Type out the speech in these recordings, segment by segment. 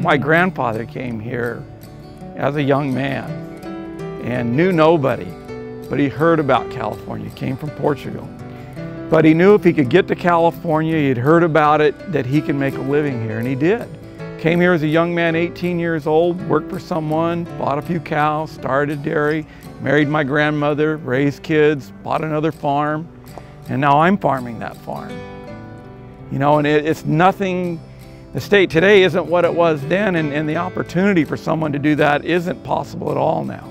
My grandfather came here as a young man and knew nobody, but he heard about California, came from Portugal. But he knew if he could get to California, he'd heard about it, that he could make a living here, and he did. Came here as a young man, 18 years old, worked for someone, bought a few cows, started a dairy, married my grandmother, raised kids, bought another farm, and now I'm farming that farm. You know, and it, it's nothing, the state today isn't what it was then, and, and the opportunity for someone to do that isn't possible at all now.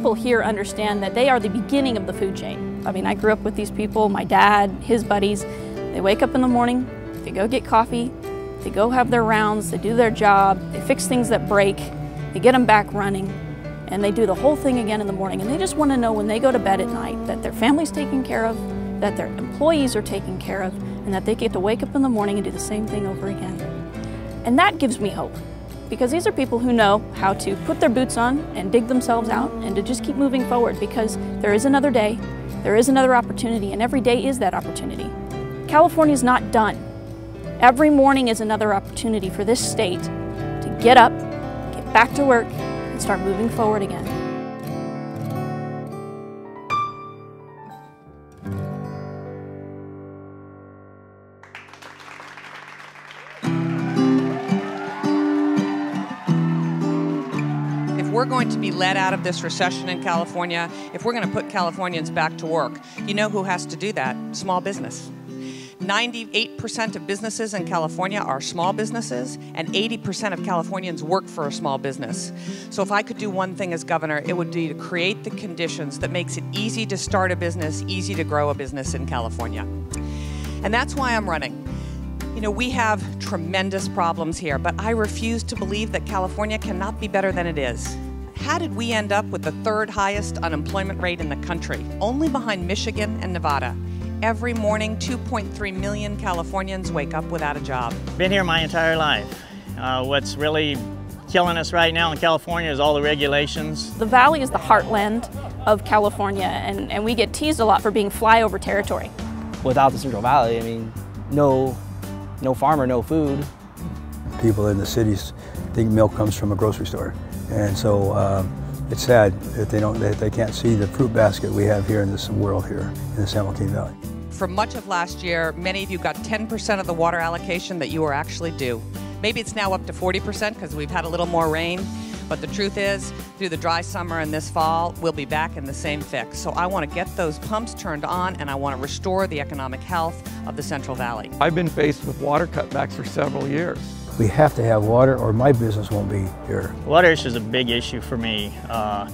people here understand that they are the beginning of the food chain. I mean, I grew up with these people, my dad, his buddies. They wake up in the morning, they go get coffee, they go have their rounds, they do their job, they fix things that break, they get them back running, and they do the whole thing again in the morning. And they just want to know when they go to bed at night that their family's taken care of, that their employees are taken care of, and that they get to wake up in the morning and do the same thing over again. And that gives me hope because these are people who know how to put their boots on and dig themselves out and to just keep moving forward because there is another day, there is another opportunity, and every day is that opportunity. California is not done. Every morning is another opportunity for this state to get up, get back to work, and start moving forward again. If we're going to be led out of this recession in California, if we're going to put Californians back to work, you know who has to do that? Small business. 98% of businesses in California are small businesses, and 80% of Californians work for a small business. So if I could do one thing as governor, it would be to create the conditions that makes it easy to start a business, easy to grow a business in California. And that's why I'm running. You know, we have tremendous problems here, but I refuse to believe that California cannot be better than it is. How did we end up with the third highest unemployment rate in the country, only behind Michigan and Nevada? Every morning, 2.3 million Californians wake up without a job. Been here my entire life. Uh, what's really killing us right now in California is all the regulations. The Valley is the heartland of California, and, and we get teased a lot for being flyover territory. Without the Central Valley, I mean, no no farmer, no food. People in the cities think milk comes from a grocery store. And so um, it's sad that they, don't, that they can't see the fruit basket we have here in this world here in the San Joaquin Valley. For much of last year, many of you got 10% of the water allocation that you were actually due. Maybe it's now up to 40% because we've had a little more rain. But the truth is, through the dry summer and this fall, we'll be back in the same fix. So I want to get those pumps turned on and I want to restore the economic health of the Central Valley. I've been faced with water cutbacks for several years. We have to have water or my business won't be here. Water issue is a big issue for me. Uh,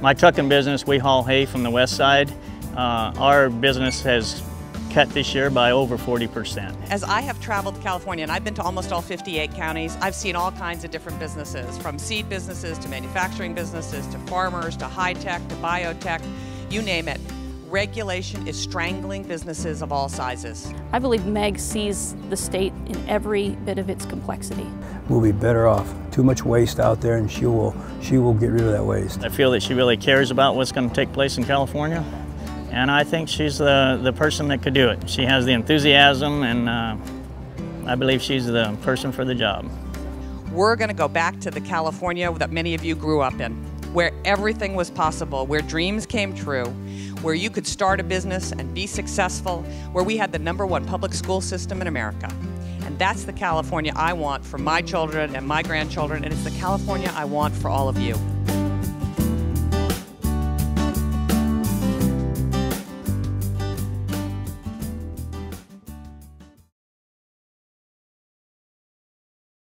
my trucking business, we haul hay from the west side. Uh, our business has cut this year by over 40%. As I have traveled to California, and I've been to almost all 58 counties, I've seen all kinds of different businesses, from seed businesses to manufacturing businesses to farmers to high tech to biotech, you name it. Regulation is strangling businesses of all sizes. I believe Meg sees the state in every bit of its complexity. We'll be better off. Too much waste out there and she will, she will get rid of that waste. I feel that she really cares about what's going to take place in California and I think she's the, the person that could do it. She has the enthusiasm, and uh, I believe she's the person for the job. We're going to go back to the California that many of you grew up in, where everything was possible, where dreams came true, where you could start a business and be successful, where we had the number one public school system in America. And that's the California I want for my children and my grandchildren, and it's the California I want for all of you.